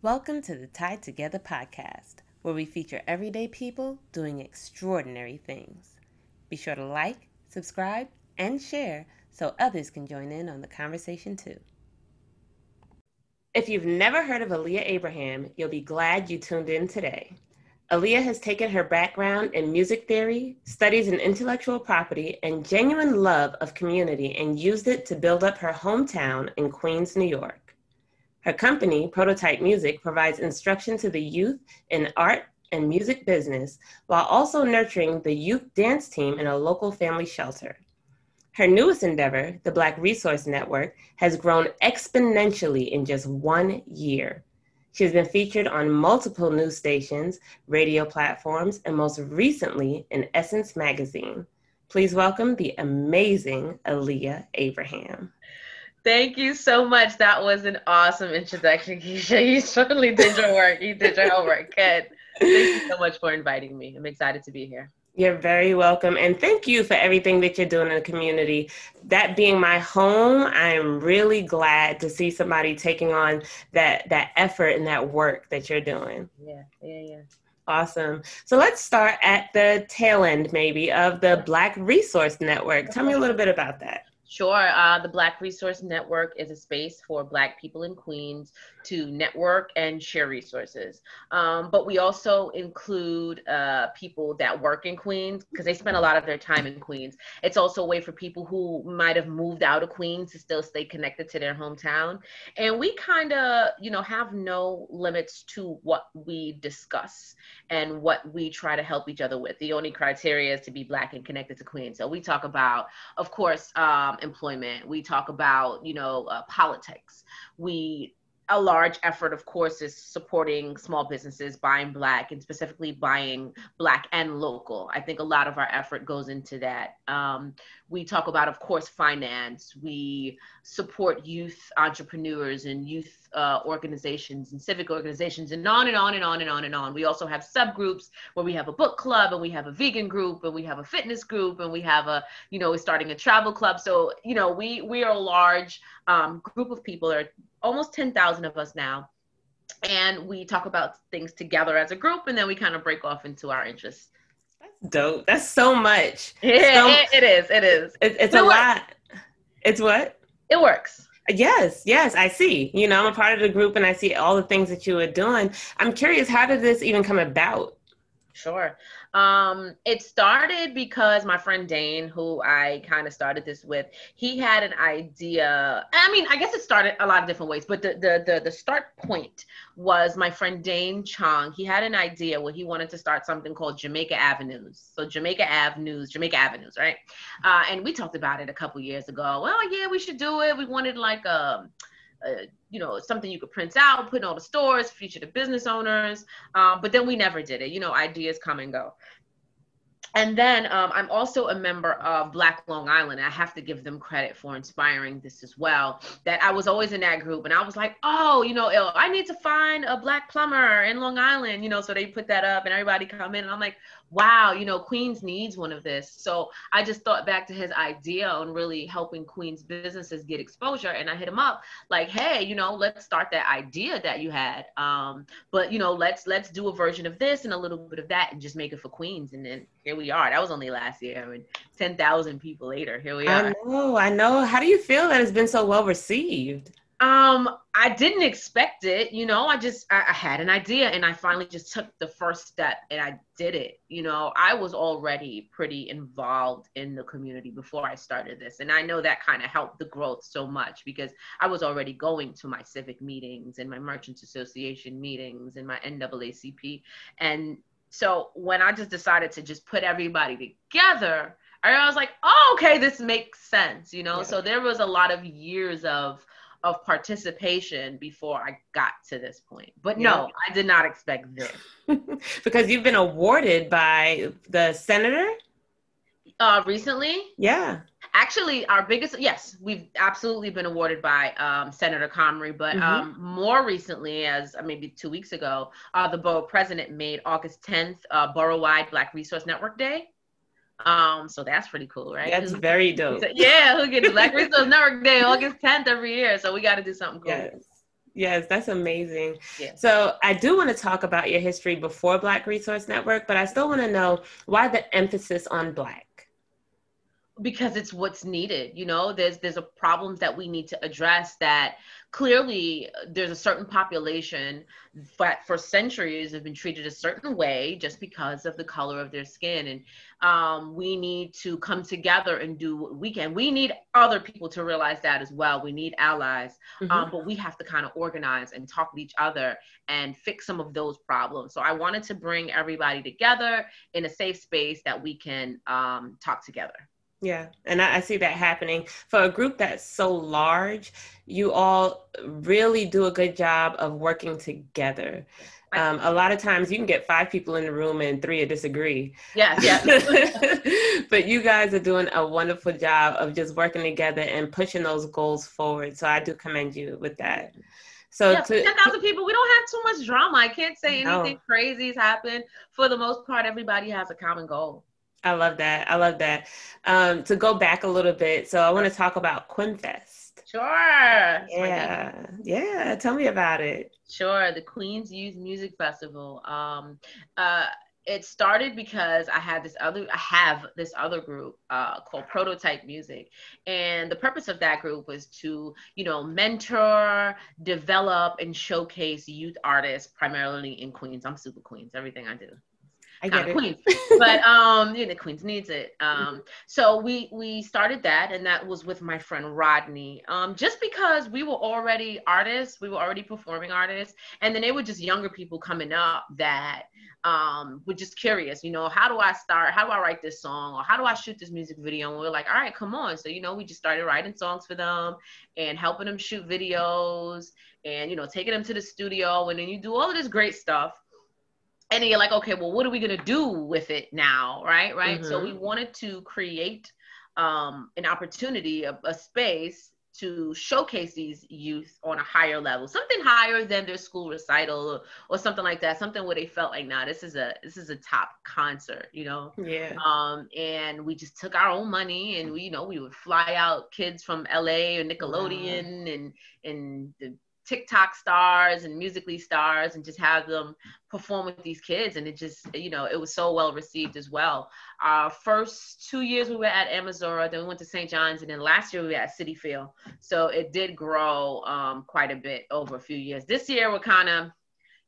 Welcome to the Tied Together podcast, where we feature everyday people doing extraordinary things. Be sure to like, subscribe, and share so others can join in on the conversation too. If you've never heard of Aleeia Abraham, you'll be glad you tuned in today. Aleeia has taken her background in music theory, studies in intellectual property, and genuine love of community and used it to build up her hometown in Queens, New York. Her company, Prototype Music, provides instruction to the youth in art and music business while also nurturing the youth dance team in a local family shelter. Her newest endeavor, the Blaque Resource Network, has grown exponentially in just one year. She has been featured on multiple news stations, radio platforms, and most recently in Essence Magazine. Please welcome the amazing Aleeia Abraham. Thank you so much. That was an awesome introduction, Keisha. You certainly did your work. You did your homework. Good. Thank you so much for inviting me. I'm excited to be here. You're very welcome. And thank you for everything that you're doing in the community. That being my home, I'm really glad to see somebody taking on that that effort and that work that you're doing. Yeah, yeah, yeah. Awesome. So let's start at the tail end, maybe, of the Blaque Resource Network. Tell me a little bit about that. Sure. Uh, the Blaque Resource Network is a space for Black people in Queens to network and share resources. Um, but we also include uh, people that work in Queens because they spend a lot of their time in Queens. It's also a way for people who might have moved out of Queens to still stay connected to their hometown. And we kind of, you know, have no limits to what we discuss and what we try to help each other with. The only criteria is to be Black and connected to Queens. So we talk about, of course, um, employment. We talk about, you know, uh, politics. We a large effort, of course, is supporting small businesses, buying Black, and specifically buying Black and local. I think a lot of our effort goes into that. Um, we talk about, of course, finance. We support youth entrepreneurs and youth uh, organizations and civic organizations, and on and on and on and on and on. We also have subgroups where we have a book club, and we have a vegan group, and we have a fitness group, and we have a, you know, we're starting a travel club. So, you know, we we are a large um, group of people. There are almost 10,000 of us now. And we talk about things together as a group, and then we kind of break off into our interests. Dope. That's so much. Yeah, so, it, it is. It is. It, it's it a works. lot. It's what? It works. Yes, yes, I see. You know, I'm a part of the group and I see all the things that you are doing. I'm curious, how did this even come about? Sure. Um, it started because my friend Dane, who I kind of started this with, he had an idea. I mean, I guess it started a lot of different ways, but the the the, the start point was my friend Dane Chong. He had an idea where he wanted to start something called Jamaica Avenues. So Jamaica Avenues, Jamaica Avenues, right? Uh, and we talked about it a couple years ago. Well, yeah, we should do it. We wanted like a um, uh, you know, something you could print out, put in all the stores, feature the business owners. Um, but then we never did it. You know, ideas come and go and then um, I'm also a member of Black Long Island. I have to give them credit for inspiring this as well. That I was always in that group, and I was like, oh, you know, I need to find a Black plumber in Long Island, you know. So they put that up, and everybody come in, and I'm like, wow, you know, Queens needs one of this. So I just thought back to his idea on really helping Queens businesses get exposure. And I hit him up like, hey, you know, let's start that idea that you had. Um, but you know, let's let's do a version of this and a little bit of that and just make it for Queens. And then here we are. That was only last year. I mean, 10,000 people later, here we are. I know, I know. How do you feel that it's been so well received? Um, I didn't expect it, you know. I just I, I, had an idea and I finally just took the first step and I did it. You know, I was already pretty involved in the community before I started this. And I know that kind of helped the growth so much because I was already going to my civic meetings and my merchants association meetings and my NAACP. And so when I just decided to just put everybody together, I was like, oh, okay, this makes sense, you know. Yeah. So there was a lot of years of of participation before I got to this point. But no, yeah. I did not expect this. because you've been awarded by the senator? Uh, recently? Yeah. Actually, our biggest, yes, we've absolutely been awarded by um, Senator Comrie, but mm-hmm. um, more recently, as uh, maybe two weeks ago, uh, the borough president made August 10th uh, borough-wide Blaque Resource Network Day. Um, so that's pretty cool, right? That's very dope. yeah, who gets Blaque Resource Network Day August 10th every year. So we got to do something cool. Yes. Yes, that's amazing. Yeah. So I do want to talk about your history before Blaque Resource Network, but I still want to know why the emphasis on Black because it's what's needed you know? There's there's a problems that we need to address that clearly there's a certain population that for centuries have been treated a certain way just because of the color of their skin. And um, we need to come together and do what we can. We need other people to realize that as well. We need allies mm-hmm. um, but we have to kind of organize and talk with each other and fix some of those problems. So i wanted to bring everybody together in a safe space that we can um, talk together yeah, and I, I, see that happening for a group that's so large. You all really do a good job of working together. Um, a lot of times you can get five people in the room and three disagree. Yeah, yeah. but you guys are doing a wonderful job of just working together and pushing those goals forward. So I do commend you with that. So yeah, to, 10,000 people, we don't have too much drama. I can't say anything no. crazy has happened. For the most part, everybody has a common goal. I love that. I love that. Um, to go back a little bit, so I want to talk about Quinfest. Sure. Yeah. Yeah. Tell me about it. Sure. The Queens Youth Music Festival. Um, uh, it started because I had this other I have this other group uh, called Prototype Music, and the purpose of that group was to you know mentor, develop, and showcase youth artists primarily in Queens. I'm super Queens. Everything I do. I get it. Queens. but um, you know, Queens needs it. Um, so we we started that, and that was with my friend Rodney. Um, just because we were already artists, we were already performing artists, and then they were just younger people coming up that um were just curious. You know, how do I start? How do I write this song? Or how do I shoot this music video? And we are like, all right, come on. So you know, we just started writing songs for them and helping them shoot videos, and you know, taking them to the studio, and then you do all of this great stuff and then you're like, okay, well, what are we gonna do with it now, right? Right. Mm-hmm. So we mm-hmm. wanted to create um, an opportunity, a, a, space to showcase these youth on a higher level, something higher than their school recital or, or something like that, something where they felt like, nah, this is a this is a top concert, you know. Yeah. Um, and we just took our own money, and we, you know, we would fly out kids from LA or Nickelodeon wow. and and the TikTok stars and Musical.ly stars and just have them perform with these kids. And it just, you know, it was so well received as well. Our first two years we were at Amazura, then we went to St. John's, and then last year we were at Citi Field. So it did grow um, quite a bit over a few years. This year we're kind of,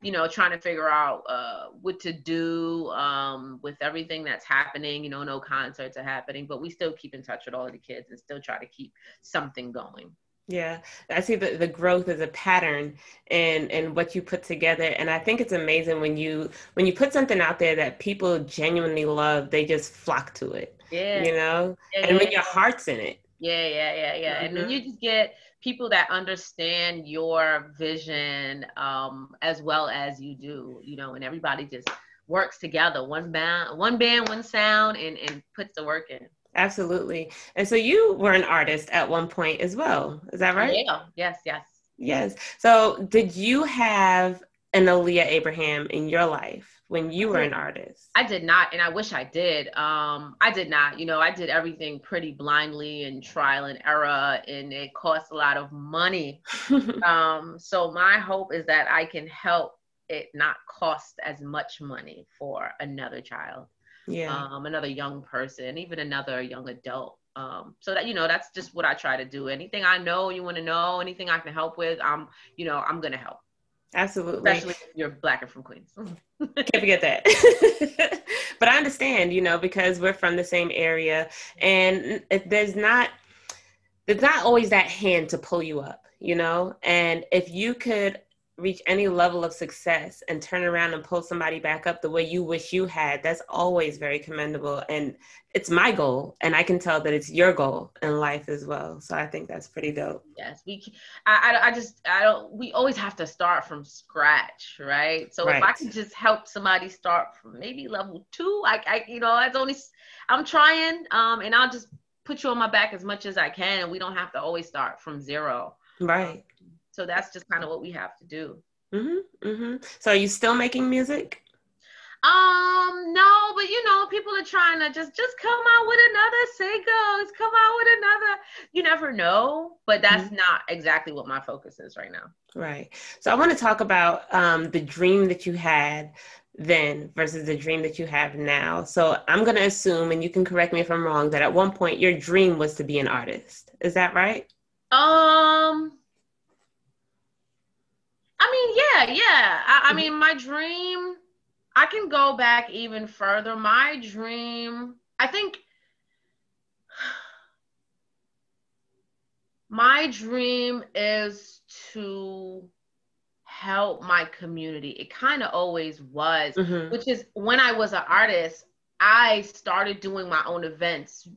you know, trying to figure out uh, what to do um, with everything that's happening. You know, no concerts are happening, but we still keep in touch with all of the kids and still try to keep something going. Yeah, I see the, the growth as a pattern and and what you put together, and I think it's amazing when you when you put something out there that people genuinely love, they just flock to it. Yeah, you know, yeah, and yeah, when your heart's in it. Yeah, yeah, yeah, yeah, mm-hmm. and then you just get people that understand your vision um, as well as you do, you know, and everybody just works together, one band, one band, one sound, and and puts the work in. Absolutely. And so you were an artist at one point as well. Is that right? Yeah. Yes, yes. Yes. So did you have an Aleeia Abraham in your life when you were an artist? I did not, and I wish I did. Um, I did not. You know, I did everything pretty blindly and trial and error, and it cost a lot of money. um, so my hope is that I can help it not cost as much money for another child yeah. um, another young person even another young adult. Um, so that you know that's just what i try to do. Anything i know you want to know anything i can help with i'm you know i'm gonna help. Absolutely. Especially if you're black and from queens. Can't forget that. But i understand you know because we're from the same area and if there's not there's not always that hand to pull you up you know? And if you could reach any level of success and turn around and pull somebody back up the way you wish you had that's always very commendable. And it's my goal and i can tell that it's your goal in life as well. So i think that's pretty dope. Yes we i i, just i don't we always have to start from scratch right? So right. if i can just help somebody start from maybe level two i, I you know that's only i'm trying um and i'll just put you on my back as much as i can and we don't have to always start from zero. Right so that's just kind of what we have to do. Mm-hmm, mm-hmm. So are you still making music? Um, no, but you know, people are trying to just just come out with another singles, come out with another. You never know, but that's mm-hmm. not exactly what my focus is right now. Right. So I want to talk about um, the dream that you had then versus the dream that you have now. So I'm going to assume, and you can correct me if I'm wrong, that at one point your dream was to be an artist. Is that right? Um. I mean, yeah, yeah. I, I mm-hmm. mean, my dream I can go back even further. My dream, I think my dream is to help my community. It kind of always was, mm-hmm. which is when I was an artist, I started doing my own events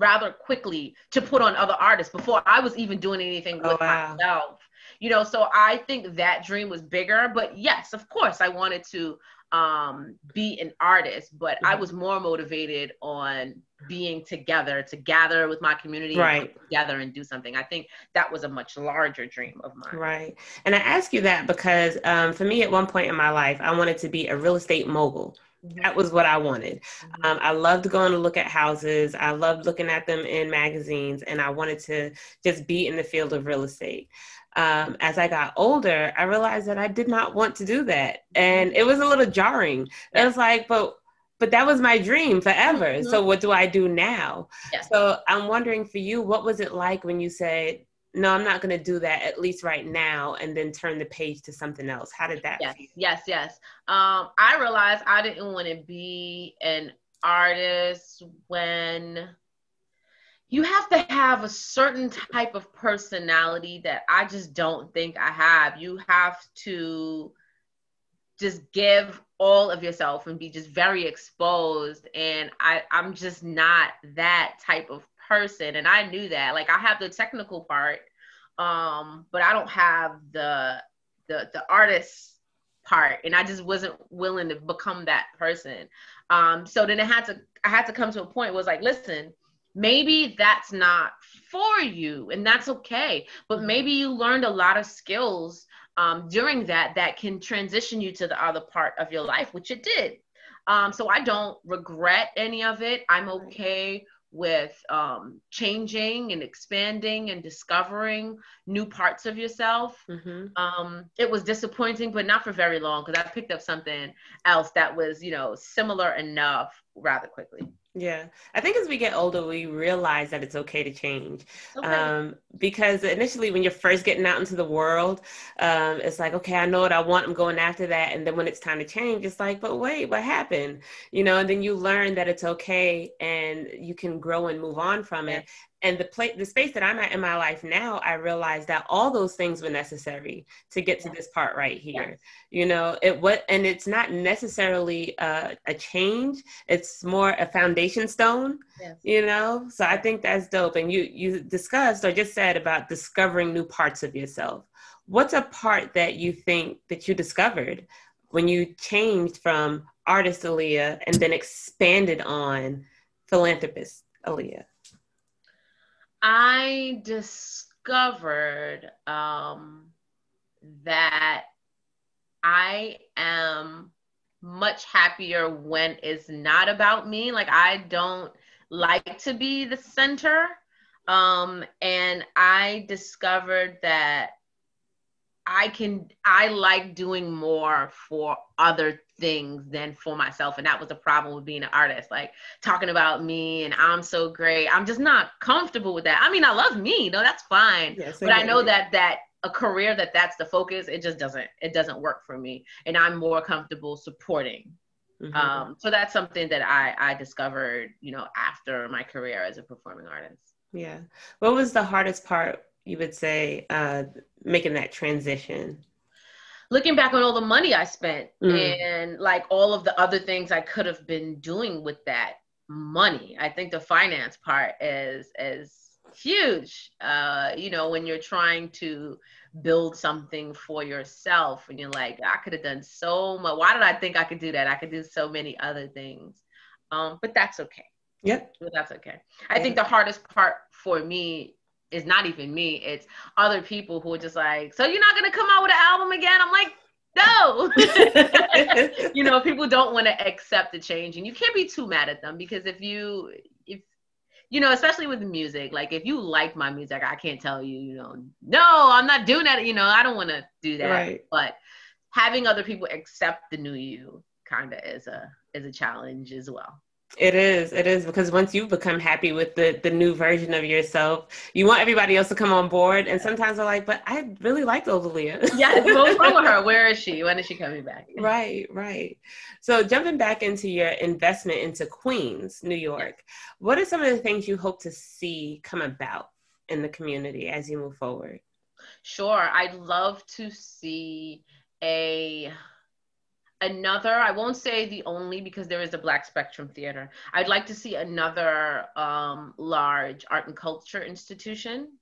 rather quickly to put on other artists before I was even doing anything oh, with wow. myself. You know, so I think that dream was bigger, but yes, of course I wanted to um, be an artist, but mm-hmm. I was more motivated on being together to gather with my community right together and do something i think that was a much larger dream of mine right and i ask you that because um, for me at one point in my life i wanted to be a real estate mogul. That was what I wanted. Mm-hmm. Um, I loved going to look at houses. I loved looking at them in magazines, and I wanted to just be in the field of real estate um, as I got older, I realized that I did not want to do that, and it was a little jarring. It was like, but but that was my dream forever. Mm-hmm. So what do I do now? Yeah. So I'm wondering for you, what was it like when you said, "No, I'm not going to do that at least right now," and then turn the page to something else? How did that? Yes, feel? yes, yes. Um, I realized I didn't want to be an artist when you have to have a certain type of personality that I just don't think I have. You have to just give all of yourself and be just very exposed. And I, I'm just not that type of person. And I knew that. Like I have the technical part, um, but I don't have the the the artist part. And I just wasn't willing to become that person. Um, so then it had to I had to come to a point was like, listen, maybe that's not for you and that's okay but mm-hmm. maybe you learned a lot of skills um, during that that can transition you to the other part of your life which it did um, so i don't regret any of it i'm okay with um, changing and expanding and discovering new parts of yourself. Mm-hmm. Um, it was disappointing, but not for very long because I picked up something else that was, you know, similar enough rather quickly. Yeah, I think as we get older, we realize that it's okay to change. Okay. Um, because initially, when you're first getting out into the world, um, it's like, okay, I know what I want, I'm going after that. And then when it's time to change, it's like, but wait, what happened? You know, and then you learn that it's okay and you can grow and move on from it and the place the space that i'm at in my life now i realize that all those things were necessary to get to this part right here you know it what and it's not necessarily a, a, change it's more a foundation stone yes. you know? So i think that's dope. And you you discussed or just said about discovering new parts of yourself. What's a part that you think that you discovered when you changed from artist Aleeia and then expanded on philanthropist Aleeia? I discovered um, that I am much happier when it's not about me. Like I don't like to be the center. Um, and I discovered that I can I like doing more for other things than for myself. And that was the problem with being an artist like talking about me and I'm so great. I'm just not comfortable with that. I mean I love me no that's fine. Yes, but I know that that a career that that's the focus it just doesn't it doesn't work for me and I'm more comfortable supporting mm-hmm. um, so that's something that I I discovered you know after my career as a performing artist yeah what was the hardest part you would say uh, making that transition? Looking back on all the money I spent mm. and like all of the other things I could have been doing with that money. I think the finance part is is huge. Uh, you know, when you're trying to build something for yourself and you're like, I could have done so much. Why did I think I could do that? I could do so many other things. Um, but that's okay. Yep. But that's okay. I yeah. think the hardest part for me is not even me. It's other people who are just like, so you're not gonna come out with an album again? I'm like, no you know people don't want to accept the change and you can't be too mad at them because if you you know especially with music like if you like my music i can't tell you you know no i'm not doing that you know i don't want to do that right. but having other people accept the new you kind of is a is a challenge as well it is. It is because once you become happy with the the new version of yourself, you want everybody else to come on board. And sometimes they're like, "But I really like Aleeia." yes, what's wrong with her? Where is she? When is she coming back? Right, right. So jumping back into your investment into Queens, New York, what are some of the things you hope to see come about in the community as you move forward? Sure, I'd love to see a another i won't say the only because there is a black spectrum theater. I'd like to see another um, large art and culture institution.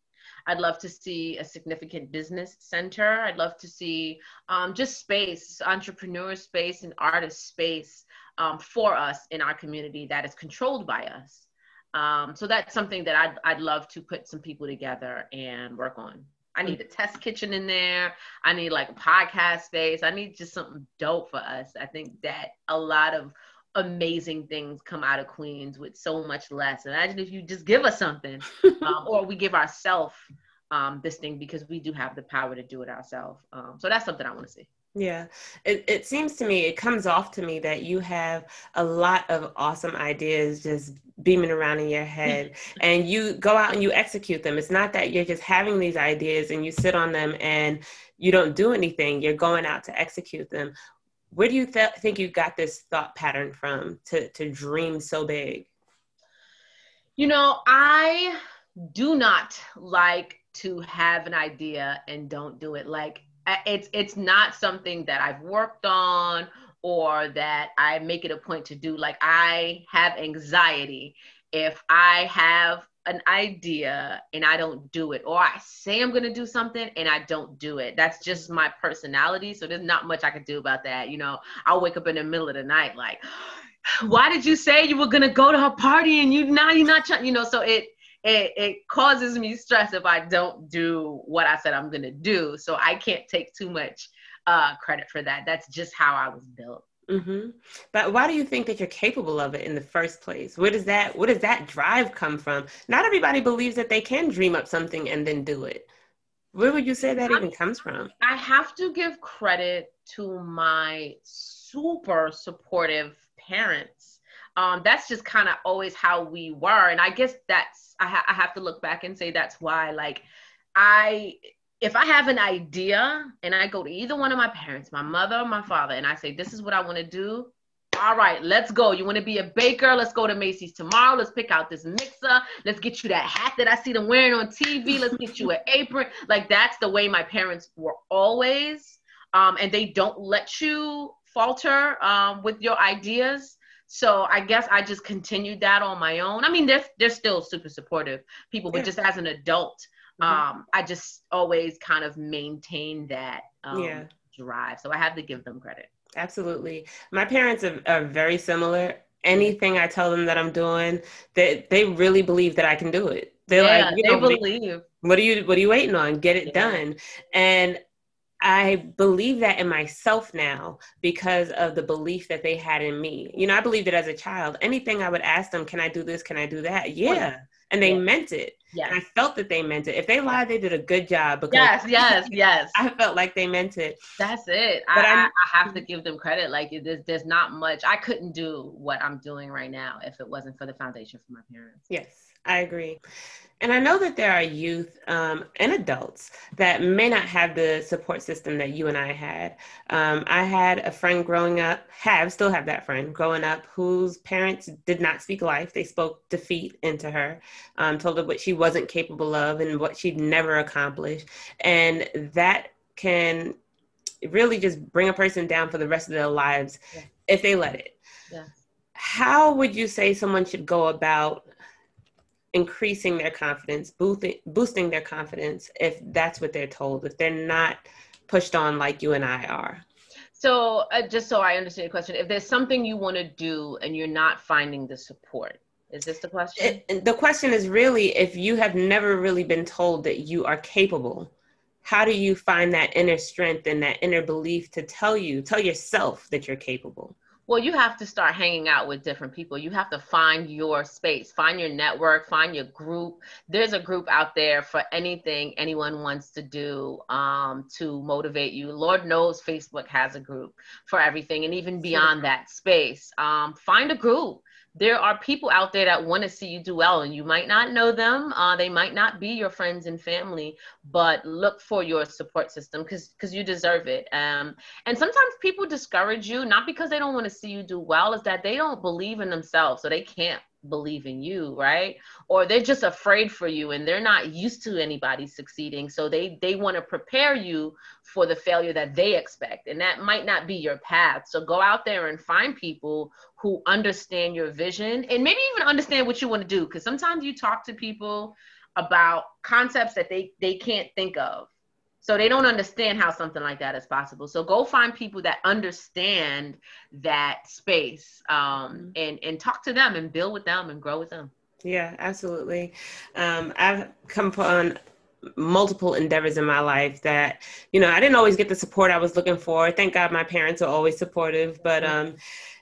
I'd love to see a significant business center. I'd love to see um, just space entrepreneur space and artist space um, for us in our community that is controlled by us. Um, so that's something that I'd, I'd love to put some people together and work on I need a test kitchen in there. I need like a podcast space. I need just something dope for us. I think that a lot of amazing things come out of Queens with so much less. Imagine if you just give us something, um, or we give ourselves um, this thing because we do have the power to do it ourselves. Um, so that's something I want to see. Yeah, it, it seems to me, it comes off to me that you have a lot of awesome ideas just beaming around in your head and you go out and you execute them. It's not that you're just having these ideas and you sit on them and you don't do anything, you're going out to execute them. Where do you th- think you got this thought pattern from to, to dream so big? You know, I do not like to have an idea and don't do it. Like, it's it's not something that I've worked on or that I make it a point to do. Like I have anxiety if I have an idea and I don't do it, or I say I'm gonna do something and I don't do it. That's just my personality. So there's not much I can do about that. You know, I'll wake up in the middle of the night like, why did you say you were gonna go to her party and you now you're not you know, so it it, it causes me stress if I don't do what I said I'm gonna do. So I can't take too much uh, credit for that. That's just how I was built. Mm-hmm. But why do you think that you're capable of it in the first place? Where does that where does that drive come from? Not everybody believes that they can dream up something and then do it. Where would you say that even comes from? I have to give credit to my super supportive parents. Um, that's just kind of always how we were, and I guess that's I, ha- I have to look back and say that's why like I if I have an idea and I go to either one of my parents, my mother or my father, and I say, This is what I want to do, all right, let's go. You want to be a baker? Let's go to Macy's tomorrow. Let's pick out this mixer. Let's get you that hat that I see them wearing on TV. Let's get you an apron. Like that's the way my parents were always. Um, and they don't let you falter um, with your ideas. So I guess I just continued that on my own. I mean, they're they're still super supportive people, but yeah. just as an adult, mm-hmm. um, I just always kind of maintain that um, yeah. drive. So I have to give them credit. Absolutely. My parents are, are very similar. Anything I tell them that I'm doing, they they really believe that I can do it. They're yeah, like, you they know, believe. What are you What are you waiting on? Get it yeah. done. And I believe that in myself now because of the belief that they had in me. You know, I believed it as a child. Anything I would ask them, can I do this? Can I do that? Yeah and they yeah. meant it. Yeah. I felt that they meant it. If they lied, they did a good job. Because yes, yes, yes. I felt like they meant it. That's it. But I, I, I have to give them credit. Like there's, there's not much. I couldn't do what I'm doing right now if it wasn't for the foundation from my parents. Yes, I agree. And I know that there are youth um, and adults that may not have the support system that you and I had. Um, I had a friend growing up, have still have that friend growing up, whose parents did not speak life. They spoke defeat into her, um, told her what she wasn't capable of and what she'd never accomplish. And that can really just bring a person down for the rest of their lives yeah. if they let it. Yeah. How would you say someone should go about increasing their confidence, boosting, boosting their confidence if that's what they're told, if they're not pushed on like you and I are. So, uh, just so I understand your question, if there's something you want to do and you're not finding the support, is this the question? It, the question is really if you have never really been told that you are capable, how do you find that inner strength and that inner belief to tell you, tell yourself that you're capable? Well, you have to start hanging out with different people. You have to find your space, find your network, find your group. There's a group out there for anything anyone wants to do um, to motivate you. Lord knows Facebook has a group for everything, and even beyond that space. Um, find a group there are people out there that want to see you do well and you might not know them uh, they might not be your friends and family but look for your support system because because you deserve it. Um, and sometimes people discourage you not because they don't want to see you do well is that they don't believe in themselves so they can't believe in you right? Or they're just afraid for you and they're not used to anybody succeeding. So they they want to prepare you for the failure that they expect. And that might not be your path. So go out there and find people who understand your vision and maybe even understand what you want to do. Because sometimes you talk to people about concepts that they they can't think of so they don't understand how something like that is possible. So go find people that understand that space um, mm-hmm. and and talk to them and build with them and grow with them. Yeah absolutely. Um, i've come upon multiple endeavors in my life that you know i didn't always get the support i was looking for. Thank god my parents are always supportive but mm-hmm. um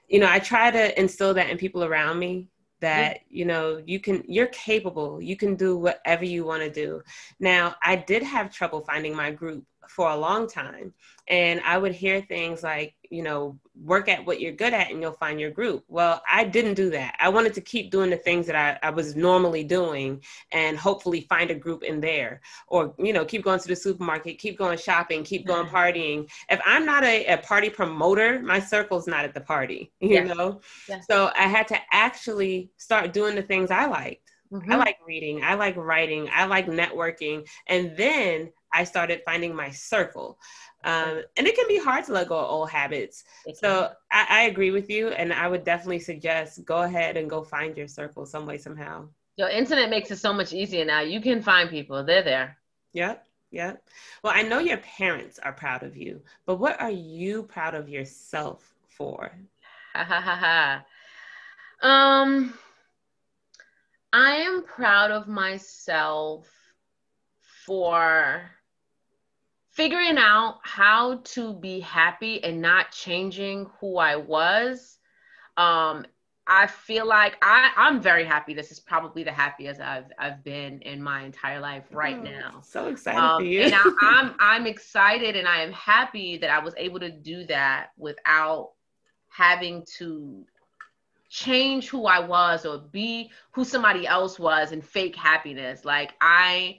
you know i try to instill that in people around me that you know you can you're capable you can do whatever you want to do. Now i did have trouble finding my group for a long time and i would hear things like you know work at what you're good at and you'll find your group well i didn't do that i wanted to keep doing the things that I, I was normally doing and hopefully find a group in there or you know keep going to the supermarket keep going shopping keep going mm-hmm. partying if i'm not a, a party promoter my circle's not at the party you yes. know yes. so i had to actually start doing the things i liked mm-hmm. i like reading i like writing i like networking and then I started finding my circle. Um, and it can be hard to let go of old habits. So I, I, agree with you, and I would definitely suggest go ahead and go find your circle some way somehow. Your internet makes it so much easier now. You can find people; they're there. Yep, yep. Well, I know your parents are proud of you, but what are you proud of yourself for? Ha ha ha ha. Um, I am proud of myself for figuring out how to be happy and not changing who I was. Um, I feel like I, I'm very happy. This is probably the happiest I've I've been in my entire life right oh, now. So excited um, for you. and I, I'm I'm excited and I am happy that I was able to do that without having to change who I was or be who somebody else was and fake happiness. Like I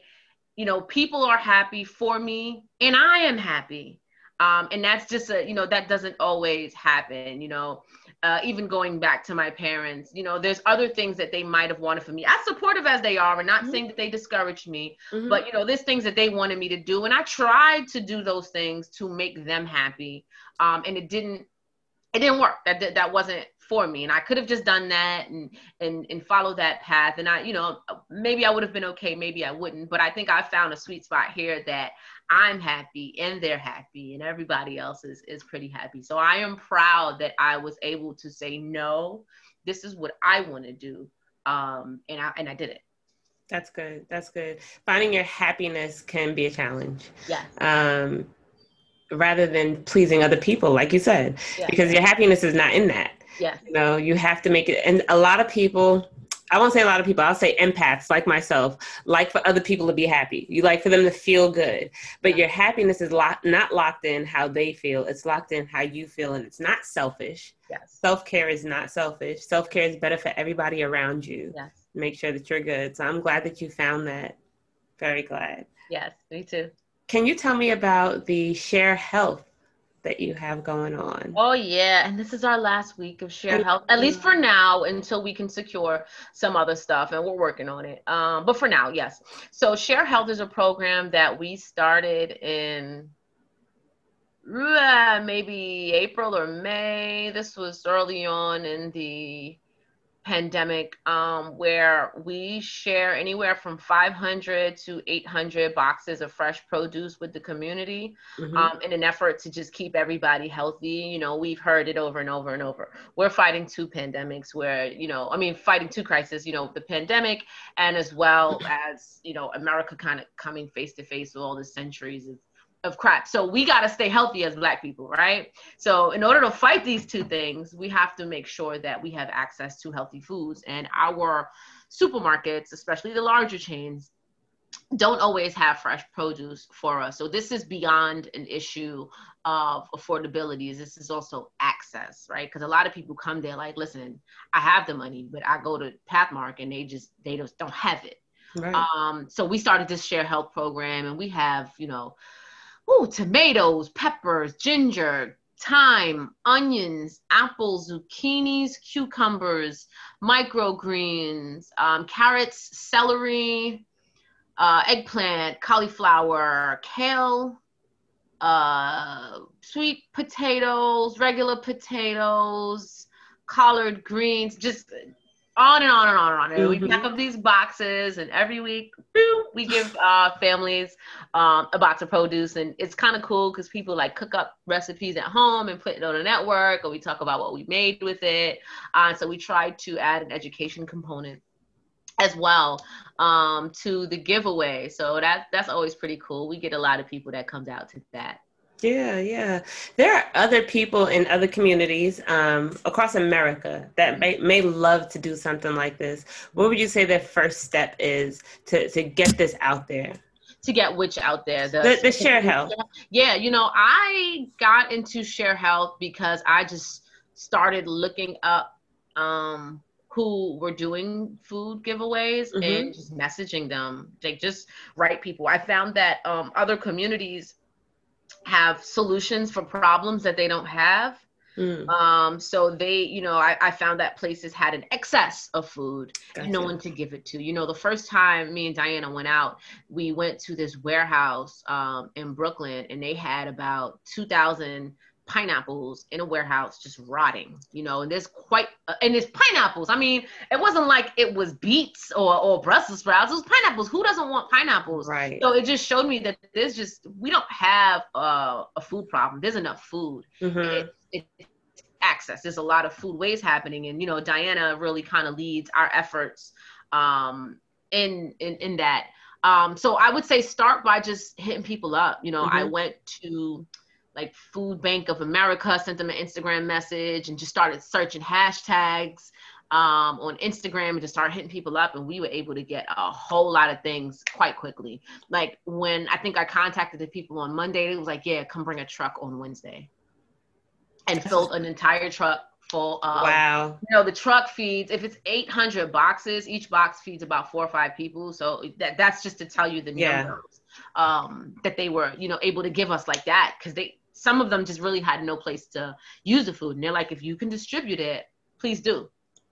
you know, people are happy for me and I am happy. Um, and that's just a, you know, that doesn't always happen, you know. Uh, even going back to my parents, you know, there's other things that they might have wanted for me. As supportive as they are, and not mm-hmm. saying that they discouraged me, mm-hmm. but you know, there's things that they wanted me to do, and I tried to do those things to make them happy. Um, and it didn't, it didn't work. That that wasn't for me and i could have just done that and and and follow that path and i you know maybe i would have been okay maybe i wouldn't but i think i found a sweet spot here that i'm happy and they're happy and everybody else is is pretty happy. So i am proud that i was able to say no this is what i want to do um and i and i did it. That's good. That's good. Finding your happiness can be a challenge. Yeah um rather than pleasing other people like you said yeah. because your happiness is not in that yeah. You know, you have to make it. And a lot of people, I won't say a lot of people, I'll say empaths like myself, like for other people to be happy. You like for them to feel good. But yeah. your happiness is locked, not locked in how they feel, it's locked in how you feel. And it's not selfish. Yes. Self care is not selfish. Self care is better for everybody around you. Yes. Make sure that you're good. So I'm glad that you found that. Very glad. Yes, me too. Can you tell me about the Share Health that you have going on. Oh yeah, and this is our last week of Share Health, at least for now, until we can secure some other stuff, and we're working on it. Um, but for now, yes. So Share Health is a program that we started in uh, maybe April or May. This was early on in the pandemic um, where we share anywhere from 500 to 800 boxes of fresh produce with the community mm-hmm. um, in an effort to just keep everybody healthy. You know, we've heard it over and over and over. We're fighting two pandemics where, you know, I mean, fighting two crises, you know, the pandemic and as well as, you know, America kind of coming face to face with all the centuries of of crap. So we got to stay healthy as black people, right? So in order to fight these two things, we have to make sure that we have access to healthy foods and our supermarkets, especially the larger chains, don't always have fresh produce for us. So this is beyond an issue of affordability. This is also access, right? Because a lot of people come there like, listen, I have the money, but I go to Pathmark and they just they just don't have it. Right. Um, so we started this share health program and we have, you know, ooh, tomatoes, peppers, ginger, thyme, onions, apples, zucchinis, cucumbers, microgreens, um, carrots, celery, uh, eggplant, cauliflower, kale, uh, sweet potatoes, regular potatoes, collard greens, just on and on and on and on. Mm-hmm. We pack up these boxes, and every week boom, we give uh, families um, a box of produce, and it's kind of cool because people like cook up recipes at home and put it on a network, or we talk about what we made with it. Uh, so we try to add an education component as well um, to the giveaway. So that that's always pretty cool. We get a lot of people that comes out to that. Yeah, yeah. There are other people in other communities um, across America that may, may love to do something like this. What would you say their first step is to, to get this out there? To get which out there? The, the, the share health. Yeah, you know, I got into share health because I just started looking up um, who were doing food giveaways mm-hmm. and just messaging them. Like just write people. I found that um, other communities have solutions for problems that they don't have. Mm. Um, so they, you know, I, I, found that places had an excess of food gotcha. and no one to give it to. You know, the first time me and Diana went out, we went to this warehouse um, in Brooklyn and they had about 2,000 pineapples in a warehouse just rotting, you know, and there's quite, uh, and it's pineapples. I mean, it wasn't like it was beets or, or Brussels sprouts. It was pineapples. Who doesn't want pineapples? Right. So it just showed me that there's just, we don't have uh, a food problem. There's enough food. Mm-hmm. It, it, access. There's a lot of food waste happening. And, you know, Diana really kind of leads our efforts um, in, in, in that. Um, so I would say start by just hitting people up. You know, mm-hmm. I went to, like Food Bank of America, sent them an Instagram message and just started searching hashtags um, on Instagram and just started hitting people up. And we were able to get a whole lot of things quite quickly. Like when I think I contacted the people on Monday, it was like, yeah, come bring a truck on Wednesday. And filled an entire truck full of wow you know the truck feeds if it's 800 boxes each box feeds about four or five people so that that's just to tell you the yeah. numbers um that they were you know able to give us like that because they some of them just really had no place to use the food. And they're like, if you can distribute it, please do.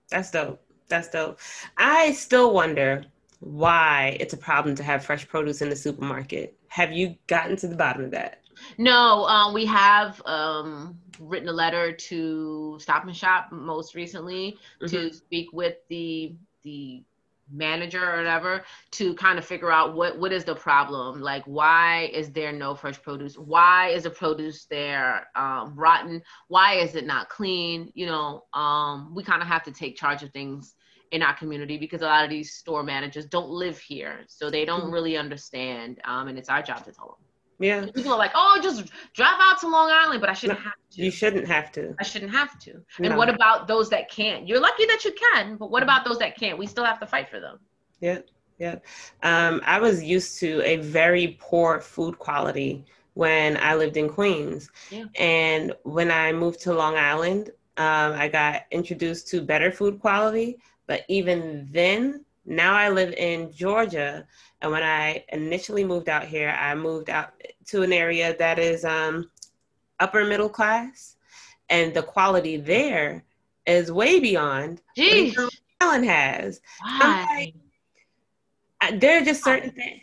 That's dope. That's dope. I still wonder why it's a problem to have fresh produce in the supermarket. Have you gotten to the bottom of that? No, um, we have um, written a letter to Stop and Shop most recently mm-hmm. to speak with the the manager or whatever to kind of figure out what what is the problem? Like why is there no fresh produce? Why is the produce there um, rotten? Why is it not clean? You know um, we kind of have to take charge of things in our community because a lot of these store managers don't live here so they don't mm-hmm. really understand um, and it's our job to tell them yeah. People are like, oh, just drive out to Long Island, but I shouldn't no, have to. You shouldn't have to. I shouldn't have to. No. And what about those that can't? You're lucky that you can, but what about those that can't? We still have to fight for them. Yeah. Yeah. Um, I was used to a very poor food quality when I lived in Queens. Yeah. And when I moved to Long Island, um, I got introduced to better food quality. But even then, now I live in Georgia. And when I initially moved out here, I moved out to an area that is um, upper middle class. And the quality there is way beyond Jeez. what Ellen has. Why? I, there are just certain things.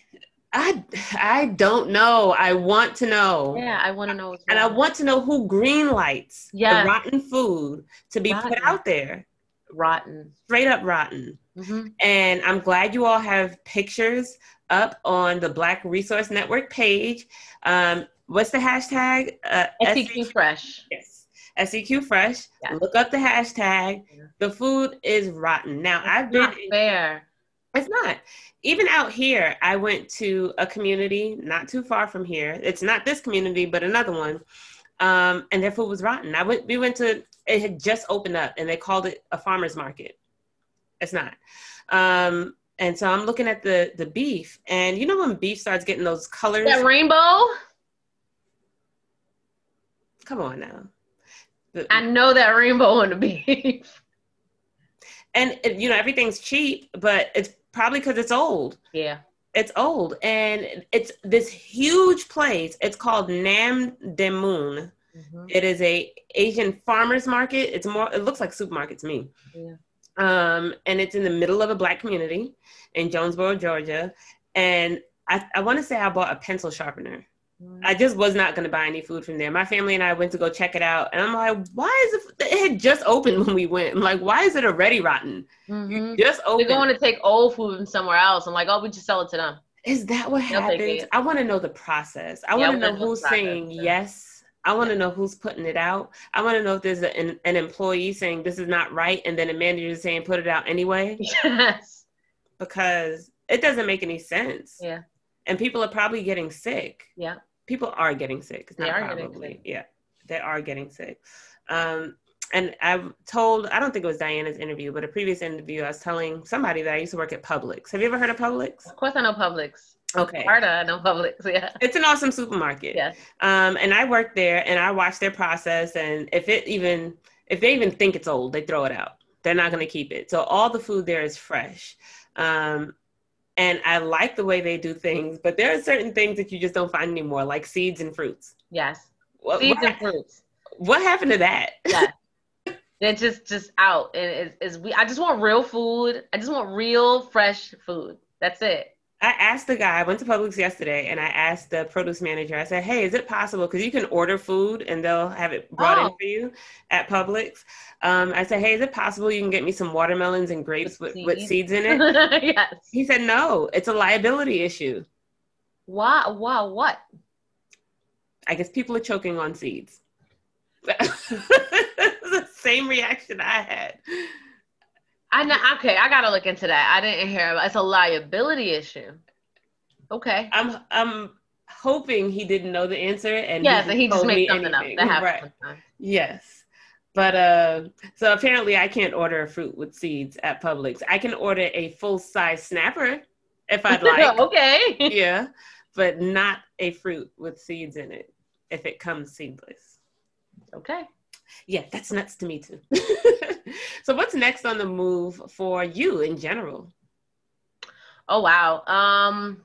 I I don't know. I want to know. Yeah, I want to know. And I want to know who green lights yeah. the rotten food to be put out there rotten. Straight up rotten. Mm-hmm. And I'm glad you all have pictures up on the Blaque Resource Network page. Um, what's the hashtag? Uh, SEQ Fresh. Yes. SEQ Fresh. Look up the hashtag. Yeah. The food is rotten. Now, it's I've been fair. It's not. Even out here, I went to a community not too far from here. It's not this community, but another one. Um, and their food was rotten. I went. We went to. It had just opened up, and they called it a farmers market. It's not. Um, and so I'm looking at the the beef, and you know when beef starts getting those colors. That rainbow. Come on now. The, I know that rainbow on the beef. And you know everything's cheap, but it's probably because it's old. Yeah. It's old, and it's this huge place. It's called Nam Dae Mun. Mm-hmm. It is a Asian farmers market. It's more. It looks like supermarket to me. Yeah. Um, and it's in the middle of a black community in Jonesboro, Georgia. And I, I want to say I bought a pencil sharpener. I just was not going to buy any food from there. My family and I went to go check it out, and I'm like, "Why is it? It had just opened when we went. I'm like, why is it already rotten? Mm-hmm. just opened. They're going to take old food from somewhere else. I'm like, oh, we just sell it to them. Is that what They'll happens? I want to know the process. I yeah, want to know who's saying yes. I want to know who's putting it out. I want to know if there's a, an, an employee saying this is not right, and then a manager is saying put it out anyway. Yes. Because it doesn't make any sense. Yeah. And people are probably getting sick. Yeah people are getting sick. It's they not probably. Yeah, they are getting sick. Um, and I've told, I don't think it was Diana's interview, but a previous interview, I was telling somebody that I used to work at Publix. Have you ever heard of Publix? Of course, I know Publix. Okay. I know Publix. Yeah. It's an awesome supermarket. Yeah. Um, and I work there, and I watch their process. And if it even, if they even think it's old, they throw it out. They're not going to keep it. So all the food there is fresh. Um, and I like the way they do things, but there are certain things that you just don't find anymore, like seeds and fruits. Yes, what, seeds what, and fruits. What happened to that? Yeah, they're just just out, and it's, we. I just want real food. I just want real fresh food. That's it. I asked the guy, I went to Publix yesterday and I asked the produce manager, I said, Hey, is it possible? Because you can order food and they'll have it brought oh. in for you at Publix. Um, I said, Hey, is it possible you can get me some watermelons and grapes with, with seeds in it? yes. He said, No, it's a liability issue. Why? Why? what? I guess people are choking on seeds. the same reaction I had. I know. Okay, I gotta look into that. I didn't hear. About, it's a liability issue. Okay. I'm I'm hoping he didn't know the answer and yes, he, he just made something anything. up. That happens. Right. Yes. But uh, so apparently I can't order a fruit with seeds at Publix. I can order a full size snapper if I'd like. okay. yeah, but not a fruit with seeds in it if it comes seedless. Okay. Yeah, that's nuts to me too. so what's next on the move for you in general? Oh wow. Um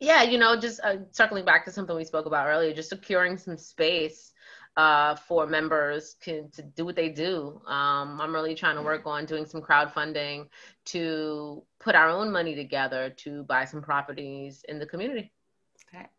yeah, you know, just uh, circling back to something we spoke about earlier, just securing some space uh, for members can, to do what they do. Um, I'm really trying to work on doing some crowdfunding to put our own money together to buy some properties in the community. That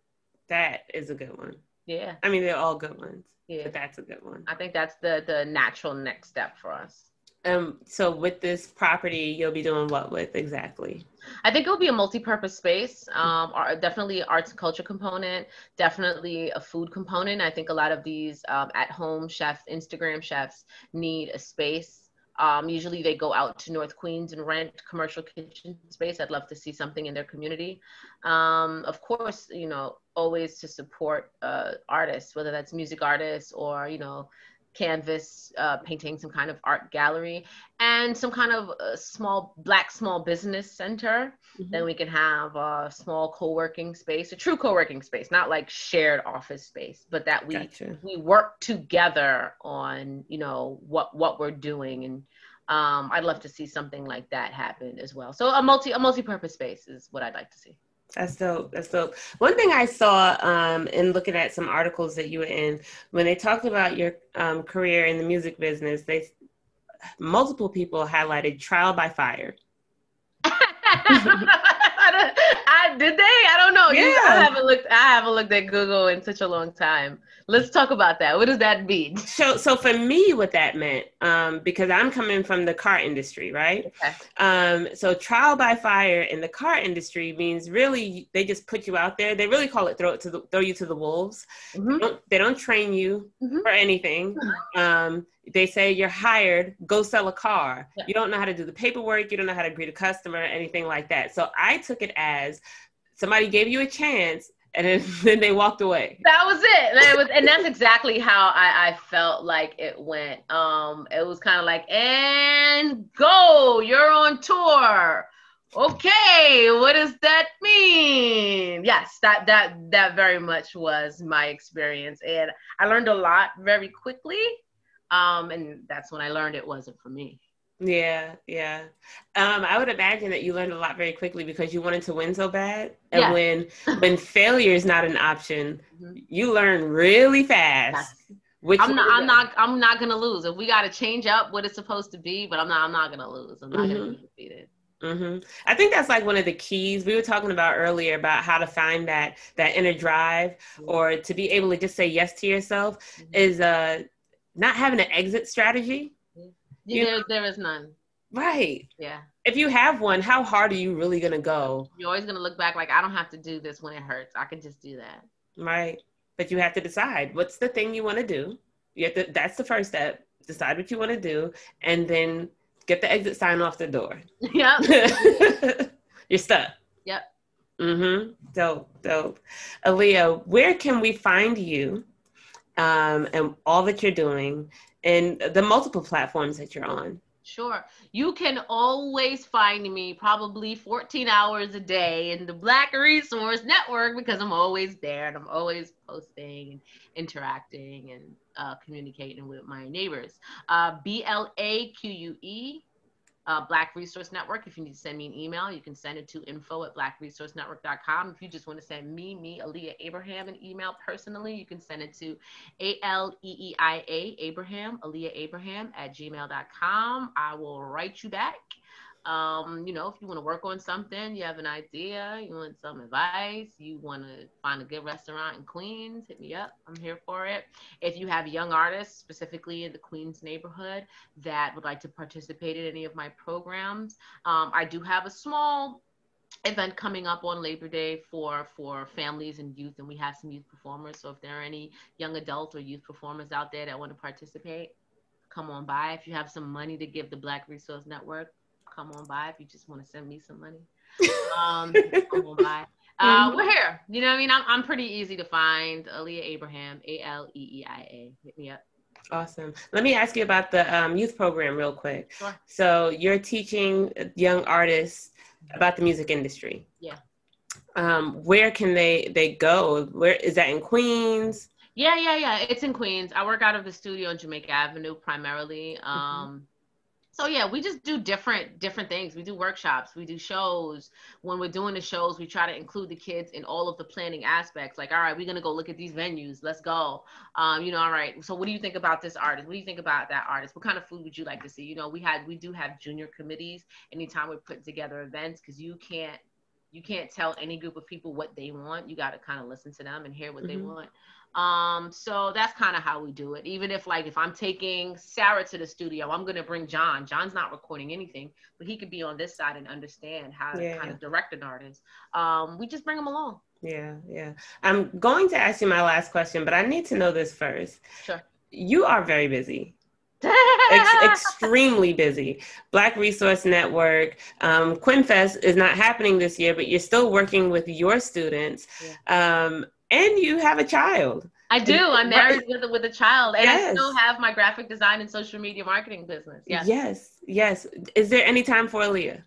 that is a good one. Yeah. I mean, they're all good ones. Yeah. But that's a good one. I think that's the the natural next step for us. Um, so with this property, you'll be doing what with exactly? I think it'll be a multi-purpose space. Um, definitely arts and culture component, definitely a food component. I think a lot of these um, at-home chefs, Instagram chefs, need a space um, usually they go out to North Queens and rent commercial kitchen space. I'd love to see something in their community. Um, of course, you know, always to support uh, artists, whether that's music artists or, you know, canvas uh, painting, some kind of art gallery, and some kind of uh, small black small business center. Mm-hmm. Then we can have a small co-working space, a true co-working space, not like shared office space, but that we gotcha. we work together on you know what what we're doing and. Um, I'd love to see something like that happen as well. So a multi a multi-purpose space is what I'd like to see. That's dope. That's dope. One thing I saw um, in looking at some articles that you were in, when they talked about your um, career in the music business, they multiple people highlighted trial by fire. I did they? I don't know. Yeah. I haven't looked. I haven't looked at Google in such a long time. Let's talk about that. What does that mean? So, so for me, what that meant, um, because I'm coming from the car industry, right? Okay. Um, so trial by fire in the car industry means really they just put you out there. They really call it throw it to the, throw you to the wolves. Mhm. They, don't, they don't train you Mhm. for anything. Um, they say you're hired, go sell a car. Yeah. You don't know how to do the paperwork. You don't know how to greet a customer, anything like that. So I took it as somebody gave you a chance, and then, then they walked away. That was it. And, it was, and that's exactly how I, I felt like it went. Um, it was kind of like, and go, you're on tour. Okay, what does that mean? Yes, that that that very much was my experience, and I learned a lot very quickly. Um, and that's when I learned it wasn't for me. Yeah, yeah. Um, I would imagine that you learned a lot very quickly because you wanted to win so bad. And Yeah. when when failure is not an option, Mhm. you learn really fast. Which I'm not. I'm not. I'm not gonna lose. If we got to change up what it's supposed to be, but I'm not. I'm not gonna lose. I'm not gonna be defeated. hmm I think that's like one of the keys we were talking about earlier about how to find that that inner drive or to be able to just say yes to yourself Mhm. is uh not having an exit strategy. Yeah, there, there is none. Right. Yeah. If you have one, how hard are you really gonna go? You're always gonna look back like I don't have to do this when it hurts. I can just do that. Right. But you have to decide what's the thing you want to do. You have to, that's the first step. Decide what you want to do and then get the exit sign off the door. yep. You're stuck. Yep. Mm-hmm. Dope, dope. Aleeia, where can we find you um, and all that you're doing and the multiple platforms that you're on? Sure. You can always find me probably 14 hours a day in the Blaque Resource Network because I'm always there and I'm always posting and interacting and uh, communicating with my neighbors. Uh, B L A Q U E, uh, Blaque Resource Network. If you need to send me an email, you can send it to info at blaqueresourcenetwork.com. If you just want to send me, me, Aleeia Abraham, an email personally, you can send it to A L E E I A Abraham, Aleeia Abraham at gmail.com. I will write you back. Um, you know, if you want to work on something, you have an idea, you want some advice, you want to find a good restaurant in Queens, hit me up. I'm here for it. If you have young artists, specifically in the Queens neighborhood, that would like to participate in any of my programs, um, I do have a small event coming up on Labor Day for for families and youth, and we have some youth performers. So if there are any young adult or youth performers out there that want to participate, come on by. If you have some money to give the Blaque Resource Network, come on by. If you just want to send me some money, um, come on by. Uh, we're here. You know what I mean? I'm, I'm pretty easy to find. Aleeia Abraham, A L E E I A. Hit me up. Awesome. Let me ask you about the um, youth program real quick. Sure. So you're teaching young artists about the music industry. Yeah. Um, where can they they go? Where is that in Queens? Yeah, yeah, yeah. It's in Queens. I work out of the studio on Jamaica Avenue primarily. Mm-hmm. So yeah, we just do different different things. We do workshops, we do shows. When we're doing the shows, we try to include the kids in all of the planning aspects. Like, all right, we're gonna go look at these venues. Let's go. Um, you know, all right. So what do you think about this artist? What do you think about that artist? What kind of food would you like to see? You know, we had we do have junior committees anytime we're putting together events because you can't you can't tell any group of people what they want. You got to kind of listen to them and hear what they Mhm. want. Um, so that's kind of how we do it. Even if like if I'm taking Sarah to the studio, I'm gonna bring John. John's not recording anything, but he could be on this side and understand how Yeah. to kind of direct an artist. Um, we just bring him along. Yeah, yeah. I'm going to ask you my last question, but I need to know this first. Sure. You are very busy. Ex- extremely busy. Blaque Resource Network, um, QuinFest is not happening this year, but you're still working with your students, um, and you have a child. I do. I'm Right. married with a, with a child, and I Yes. still have my graphic design and social media marketing business. Yes. yes, yes. Is there any time for Aleeia?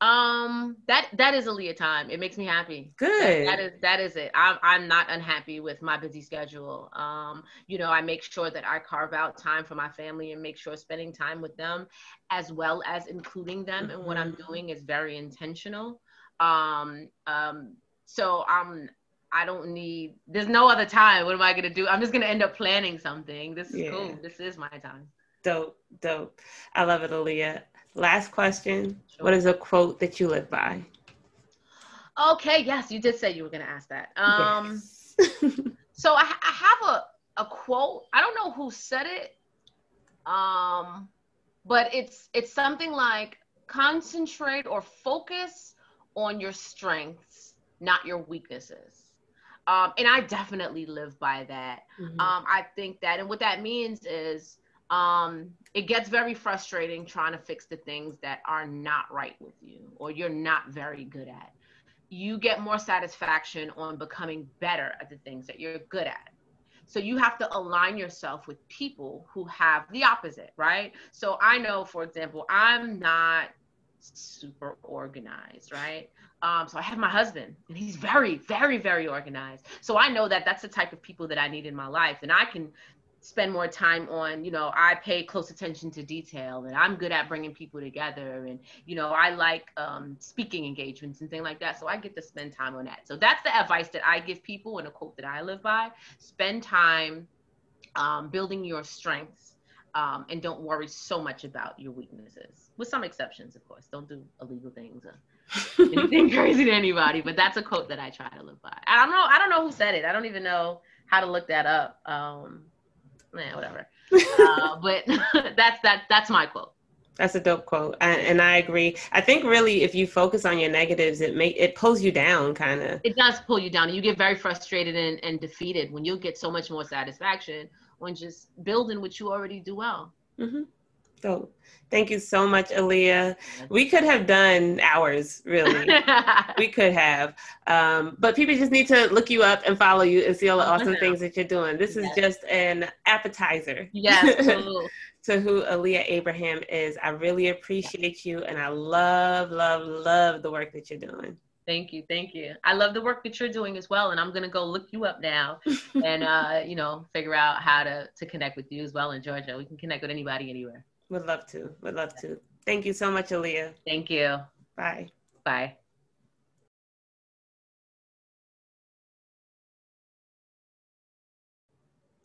Um, that that is Aleeia time. It makes me happy. Good. That is that is it. I'm I'm not unhappy with my busy schedule. Um, you know, I make sure that I carve out time for my family and make sure spending time with them, as well as including them in what I'm Mhm. doing, is very intentional. Um, um, so I'm. I don't need. There's no other time. What am I gonna do? I'm just gonna end up planning something. This is Yeah. cool. This is my time. Dope, dope. I love it, Aleeia. Last question. Sure. What is a quote that you live by? Okay, yes, you did say you were going to ask that. Um, yes. so I, I, have a, a quote. I don't know who said it, um, but it's it's something like concentrate or focus on your strengths, not your weaknesses. Um, and I definitely live by that. Mm-hmm. Um, I think that, and what that means is um, it gets very frustrating trying to fix the things that are not right with you or you're not very good at. You get more satisfaction on becoming better at the things that you're good at. So you have to align yourself with people who have the opposite, right? So I know, for example, I'm not super organized, right? Um, so I have my husband, and he's very, very, very organized. So I know that that's the type of people that I need in my life, and I can spend more time on you know i pay close attention to detail and i'm good at bringing people together and you know i like um, speaking engagements and things like that so i get to spend time on that so that's the advice that i give people and a quote that i live by spend time um, building your strengths um, and don't worry so much about your weaknesses with some exceptions of course don't do illegal things or anything crazy to anybody but that's a quote that i try to live by i don't know i don't know who said it i don't even know how to look that up um, yeah, whatever. uh, but that's that. That's my quote. That's a dope quote, I, and I agree. I think really, if you focus on your negatives, it make it pulls you down, kind of. It does pull you down. You get very frustrated and, and defeated when you get so much more satisfaction on just building what you already do well. Mm-hmm. So thank you so much, Aleeia. We could have done hours, really. we could have. Um, but people just need to look you up and follow you and see all the awesome things that you're doing. This yes. is just an appetizer. Yes. to who Aleeia Abraham is. I really appreciate you and I love, love, love the work that you're doing. Thank you, thank you. I love the work that you're doing as well, and I'm gonna go look you up now, and uh, you know, figure out how to to connect with you as well in Georgia. We can connect with anybody anywhere. Would love to. Would love to. Thank you so much, Aleeia. Thank you. Bye. Bye.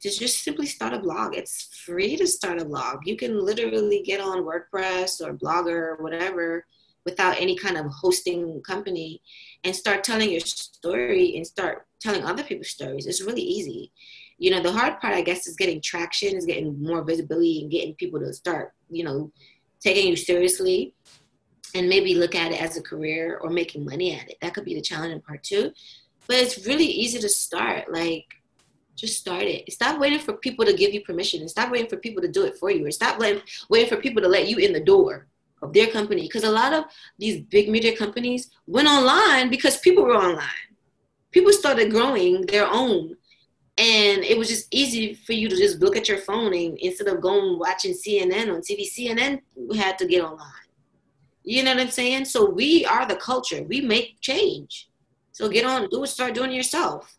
Just, just simply start a blog. It's free to start a blog. You can literally get on WordPress or Blogger or whatever without any kind of hosting company and start telling your story and start telling other people's stories. It's really easy. You know the hard part i guess is getting traction is getting more visibility and getting people to start you know taking you seriously and maybe look at it as a career or making money at it. That could be the challenging part too. But it's really easy to start. Like just start it. Stop waiting for people to give you permission and stop waiting for people to do it for you or stop waiting for people to let you in the door of their company because a lot of these big media companies went online because people were online people started growing their own and it was just easy for you to just look at your phone and instead of going watching CNN on TV, CNN had to get online. You know what I'm saying? So we are the culture. We make change. So get on, do it, start doing it yourself.